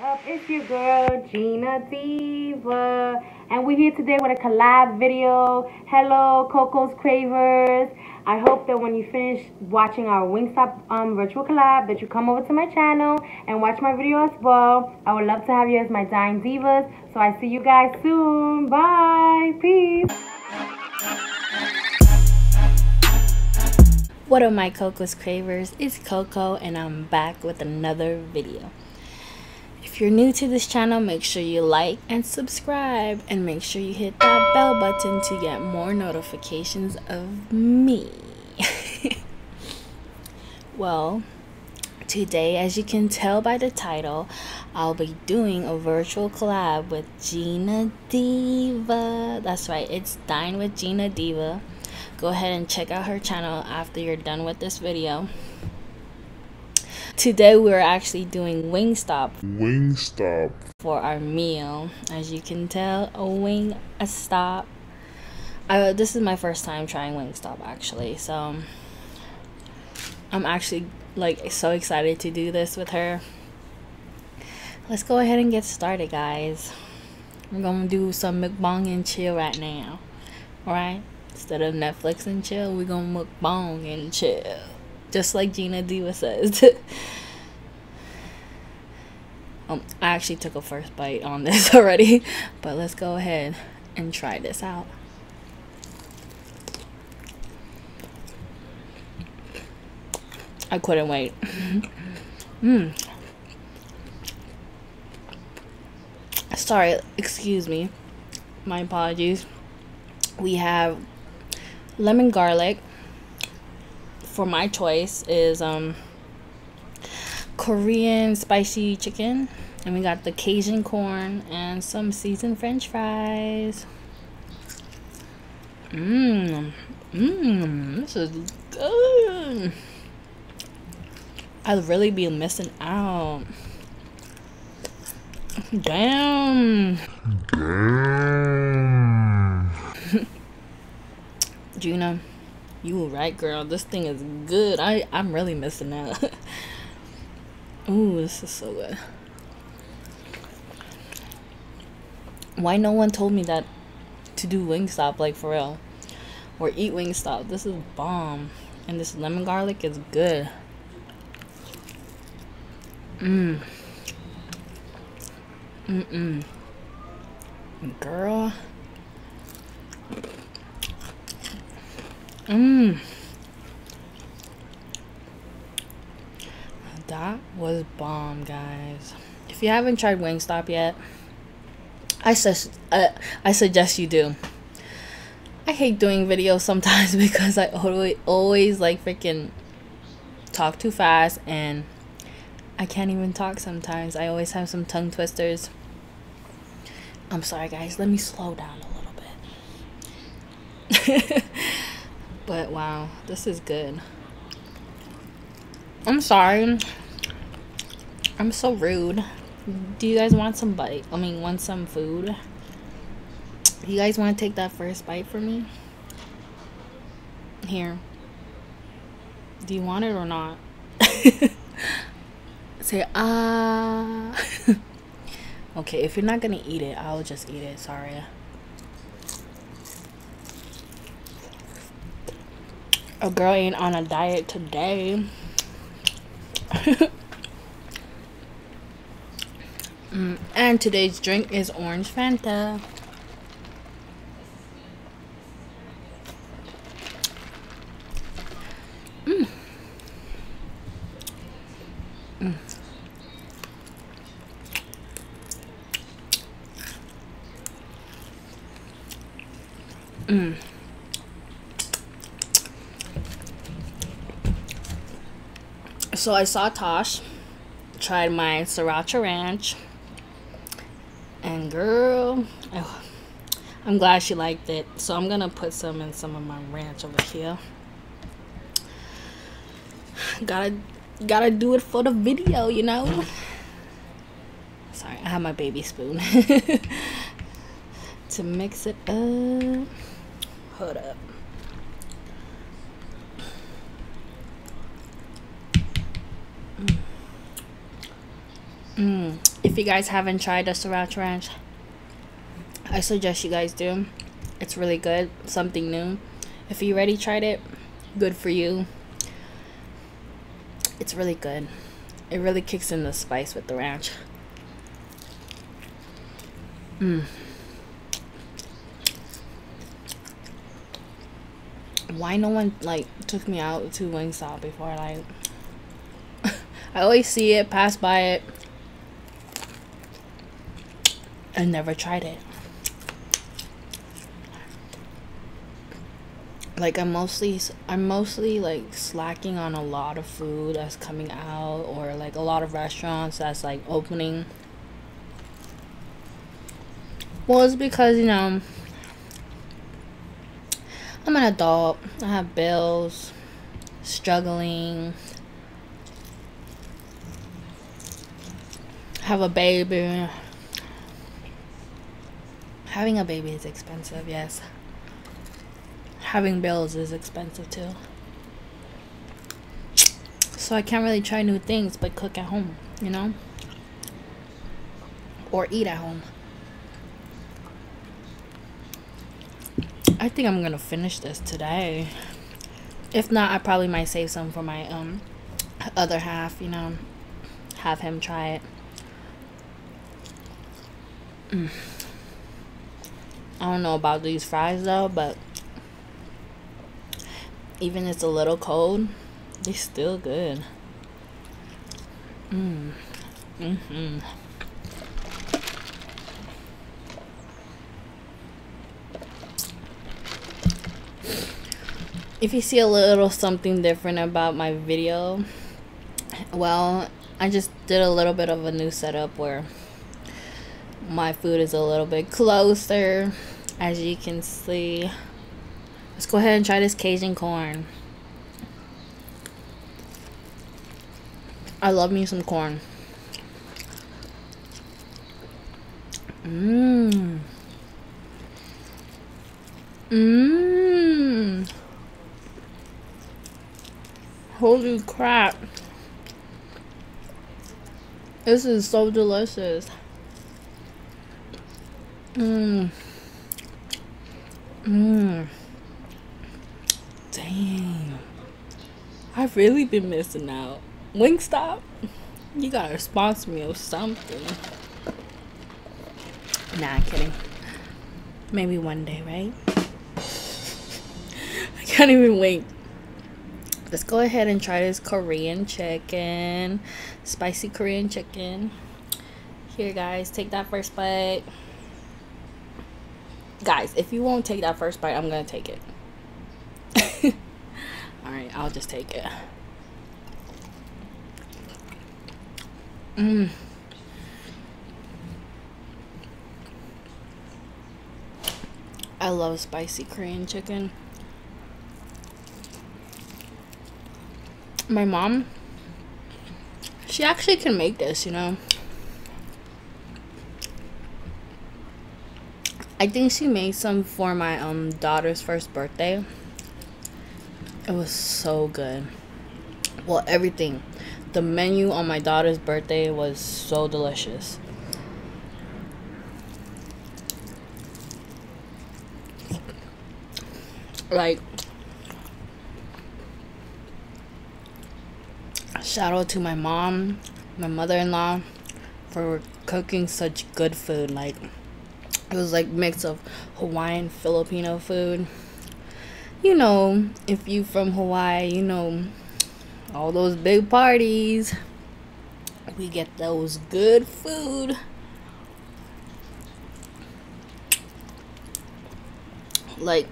up? It's your girl Jyna Diva, and we're here today with a collab video. Hello, Coco's Cravers. I hope that when you finish watching our Wingstop um, virtual collab, that you come over to my channel and watch my video as well. I would love to have you as my Dying Divas. So I see you guys soon. Bye. Peace. What up my Coco's Cravers? It's Coco and I'm back with another video. If you're new to this channel, make sure you like and subscribe and make sure you hit that bell button to get more notifications of me. well, today as you can tell by the title, I'll be doing a virtual collab with Jyna Diva. That's right, it's Dine with Jyna Diva. Go ahead and check out her channel after you're done with this video. Today we're actually doing Wingstop. Wingstop. For our meal. As you can tell, a wing a stop. I, this is my first time trying Wingstop actually, so I'm actually like so excited to do this with her. Let's go ahead and get started, guys. We're gonna do some mukbang and chill right now. Alright? Instead of Netflix and chill, we're gonna mukbang and chill just like Jyna Diva says. um, I actually took a first bite on this already, but let's go ahead and try this out. I couldn't wait. Mmm. Sorry, excuse me. My apologies. We have lemon garlic, for my choice is um, Korean spicy chicken. And we got the Cajun corn and some seasoned french fries. Mmm. Mmm. This is good. I'd really be missing out. Damn. Damn. Jyna. You right, girl. This thing is good. I, I'm really missing out. Ooh, this is so good. Why no one told me that to do Wingstop, like for real? Or eat Wingstop. This is bomb. And this lemon garlic is good. Mmm. Mm-mm. Girl. Mmm. That was bomb, guys. If you haven't tried Wingstop yet, I sus uh, I suggest you do. I hate doing videos sometimes because I always always like freaking talk too fast and I can't even talk sometimes. I always have some tongue twisters. I'm sorry guys, let me slow down a little bit. But wow, this is good. I'm sorry. I'm so rude. Do you guys want some bite? I mean, want some food? You guys want to take that first bite for me? Here. Do you want it or not? Say, ah. Uh... okay, if you're not going to eat it, I'll just eat it. Sorry. A girl ain't on a diet today. mm, and today's drink is orange Fanta. Mm. Mm. So I saw Tosh, tried my Sriracha Ranch, and girl, oh, I'm glad she liked it. So I'm gonna put some in some of my ranch over here. Gotta, gotta do it for the video, you know. Sorry, I have my baby spoon to mix it up. Hold up. Mm. if you guys haven't tried the Sriracha Ranch, I suggest you guys do. It's really good, something new. If you already tried it, good for you. It's really good. It really kicks in the spice with the ranch. Mmm. Why no one like took me out to Wingstop before? Like, I always see it, pass by it, and never tried it. like I'm mostly I'm mostly like slacking on a lot of food that's coming out or like a lot of restaurants that's like opening. Well, it's because you know I'm an adult. I have bills, struggling, have a baby. Having a baby is expensive, yes having bills is expensive too. So I can't really try new things but cook at home, you know? Or eat at home. I think I'm gonna finish this today. If not, I probably might save some for my um other half, you know. Have him try it. Mm. I don't know about these fries though, but even it's a little cold, they're still good. Mmm. Mm-hmm. If you see a little something different about my video, well, I just did a little bit of a new setup where my food is a little bit closer, as you can see. Let's go ahead and try this Cajun corn. I love me some corn. Mmm. Mmm. Holy crap. This is so delicious. Mmm. Mmm. Dang. I've really been missing out. Wingstop, you gotta sponsor me or something. Nah, I'm kidding. Maybe one day, right? I can't even wait. Let's go ahead and try this Korean chicken. Spicy Korean chicken. Here, guys, take that first bite. Guys, if you won't take that first bite, I'm gonna take it. Alright, I'll just take it. Mmm. I love spicy Korean chicken. My mom, she actually can make this, you know. I think she made some for my um daughter's first birthday. It was so good. Well, everything. The menu on my daughter's birthday was so delicious. Like, shout out to my mom, my mother in law, for cooking such good food. Like, it was like mix of Hawaiian Filipino food you know, if you from Hawaii, you know, all those big parties, we get those good food. Like,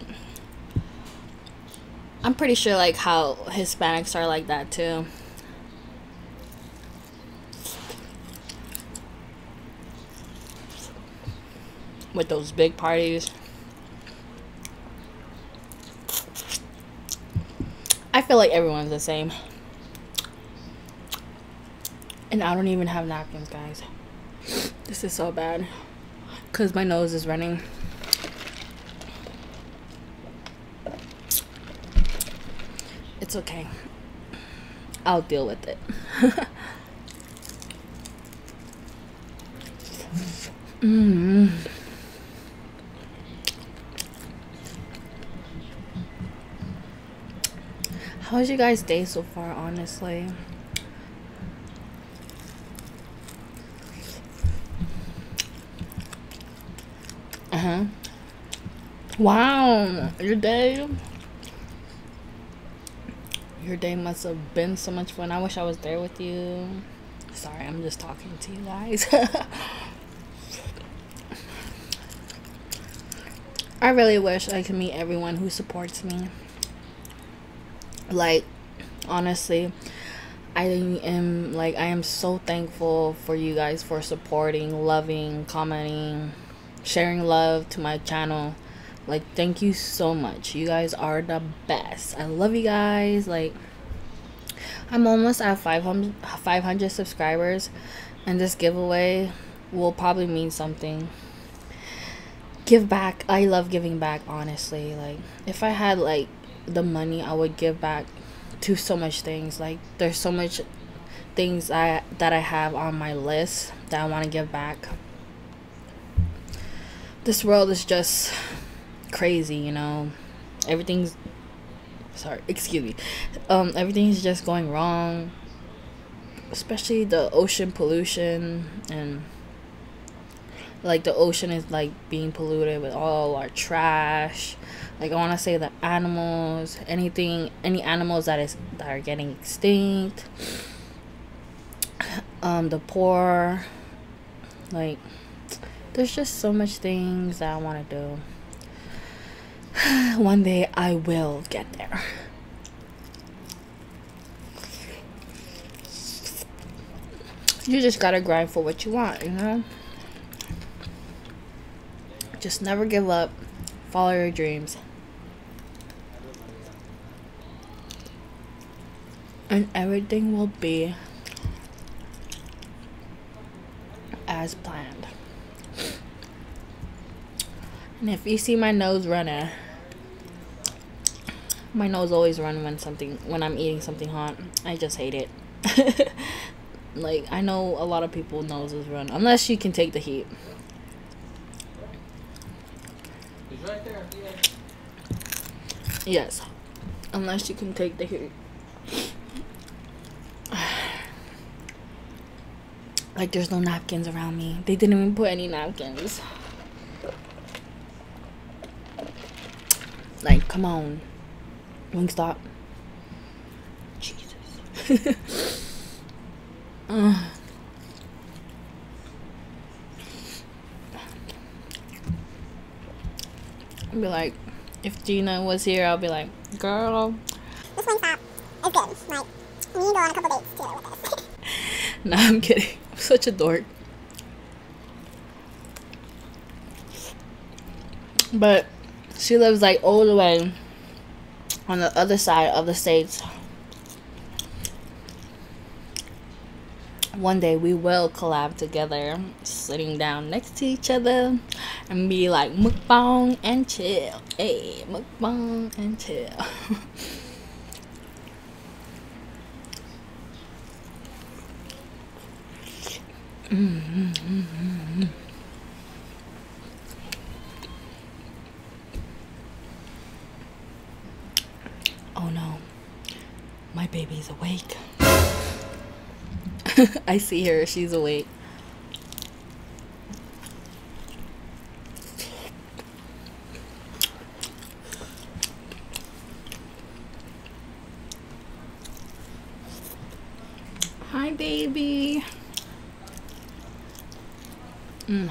I'm pretty sure, like, how Hispanics are like that too. With those big parties. I feel like everyone's the same. And I don't even have napkins, guys. This is so bad. Because my nose is running. It's okay. I'll deal with it. Mm. How's your guys' day so far, honestly? Uh huh. Wow, your day. Your day must have been so much fun. I wish I was there with you. Sorry, I'm just talking to you guys. I really wish I could meet everyone who supports me. Like, honestly, I am like I am so thankful for you guys for supporting, loving, commenting, sharing love to my channel. Like, thank you so much. You guys are the best. I love you guys. Like, I'm almost at 500, 500 subscribers, and this giveaway will probably mean something. Give back. I love giving back, honestly. Like, if I had, like, the money, I would give back to so much things. Like, there's so much things I that I have on my list that I want to give back. This world is just crazy, you know. Everything's sorry, excuse me. Um everything's just going wrong. Especially the ocean pollution and like the ocean is like being polluted with all our trash. Like I want to say the animals, anything any animals that is that are getting extinct. Um the poor like there's just so much things that I want to do. One day I will get there. You just gotta grind for what you want, you know? Just never give up. Follow your dreams. And everything will be as planned. And if you see my nose running, my nose always run when something when I'm eating something hot. I just hate it. like I know a lot of people noses run unless you can take the heat. Yes. Unless you can take the heat. Like there's no napkins around me. They didn't even put any napkins. Like, come on. Wingstop. Jesus. uh. I'd be like, if Jyna was here, I'll be like, girl. This Wingstop is good. Like, we need to go on a couple dates together with this. nah, I'm kidding. Such a dork. But she lives like all the way on the other side of the states. One day we will collab together, sitting down next to each other, and be like mukbang and chill. Hey, mukbang and chill. Oh no, my baby's awake. I see her, she's awake. Hi, baby. Mm.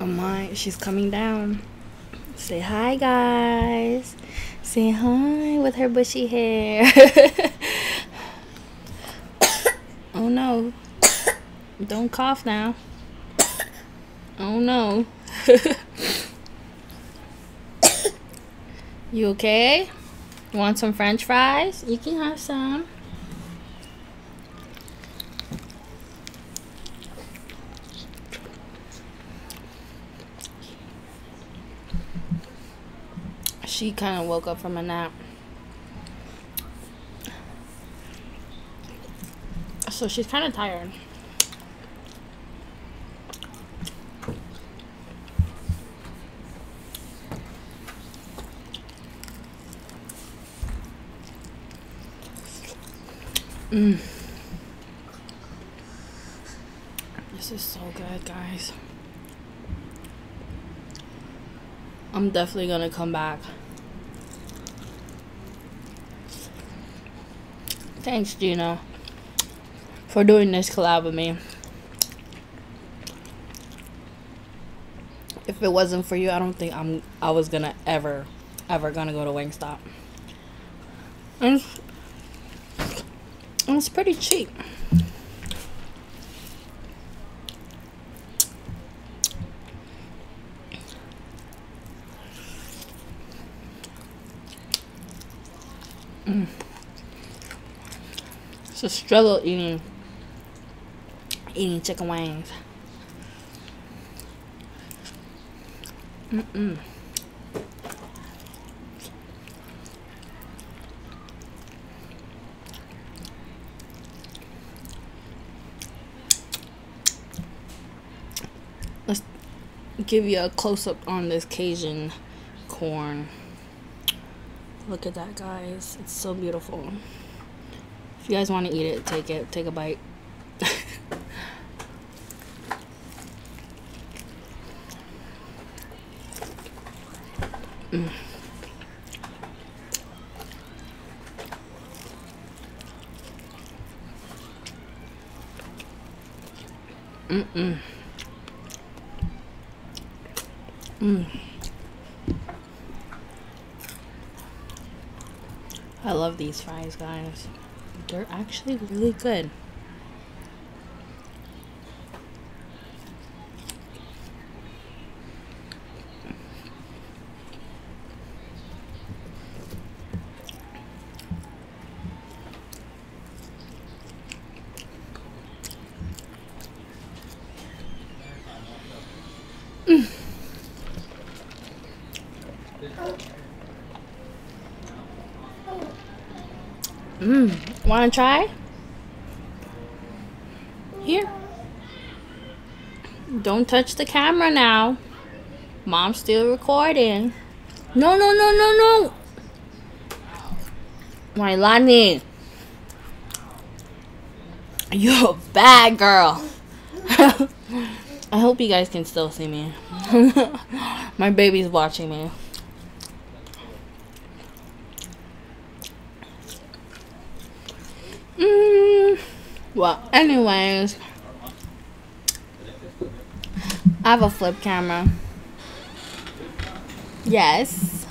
Oh my, she's coming down. Say hi, guys. Say hi with her bushy hair. no. Don't cough now. Oh no. you okay? Want some french fries? You can have some. She kind of woke up from a nap. So she's kind of tired. Mm. This is so good, guys. I'm definitely gonna come back. Thanks, Gino, for doing this collab with me. If it wasn't for you, I don't think I'm I was gonna ever, ever gonna go to Wingstop. And it's, and it's pretty cheap. Mm. It's a struggle eating eating chicken wings. Mm-mm. Let's give you a close up on this Cajun corn. Look at that, guys. It's so beautiful. If you guys want to eat it, take it. Take a bite. mm. Mm-mm. Mm. I love these fries, guys. They're actually really good. Mmm. Want to try? Here. Don't touch the camera now. Mom's still recording. No, no, no, no, no. My Lani. You're a bad girl. I hope you guys can still see me. My baby's watching me. Mm, well, anyways, I have a flip camera. Yes.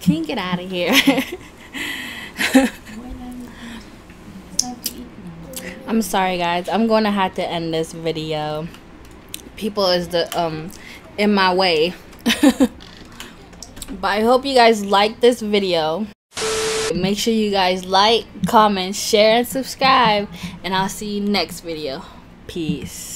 Can you get out of here? I'm sorry guys. I'm going to have to end this video. People is the um in my way. but I hope you guys like this video. Make sure you guys like, comment, share, and subscribe. And I'll see you next video. Peace.